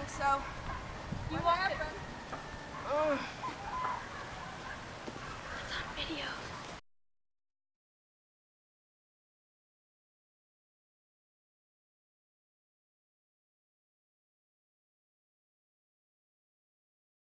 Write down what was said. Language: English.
think so. You what walked happened? it. Oh, It's on video.